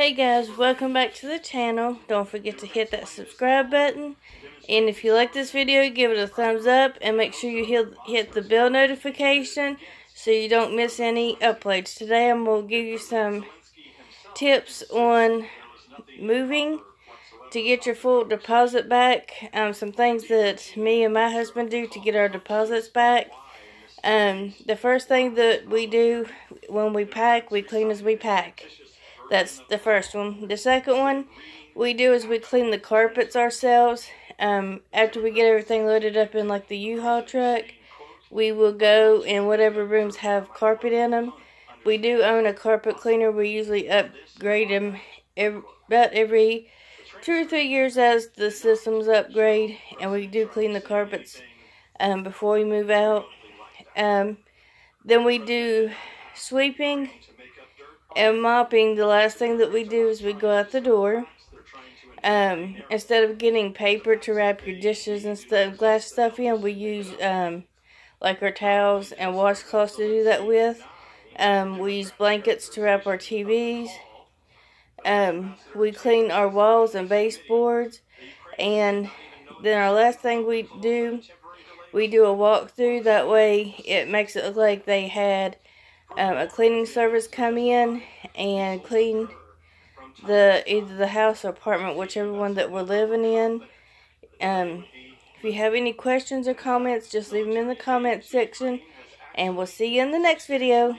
Hey guys, welcome back to the channel. Don't forget to hit that subscribe button. And if you like this video, give it a thumbs up. And make sure you hit, the bell notification so you don't miss any uploads. Today I'm going to give you some tips on moving to get your full deposit back. Um, some things that me and my husband do to get our deposits back. Um, the first thing that we do when we pack, we clean as we pack. That's the first one. The second one we do is we clean the carpets ourselves. Um, after we get everything loaded up in like the U-Haul truck, we will go in whatever rooms have carpet in them. We do own a carpet cleaner. We usually upgrade them every, about every two or three years as the systems upgrade, and we do clean the carpets um, before we move out. Um, then we do sweeping and mopping. The last thing that we do is we go out the door. Um, instead of getting paper to wrap your dishes and stuff, glass stuff in, we use um, like our towels and washcloths to do that with. Um, we use blankets to wrap our TVs. Um, we clean our walls and baseboards. And then our last thing we do, we do a walkthrough. That way it makes it look like they had um, a cleaning service come in and clean the either the house or apartment, whichever one that we're living in. Um, if you have any questions or comments, just leave them in the comment section. And we'll see you in the next video.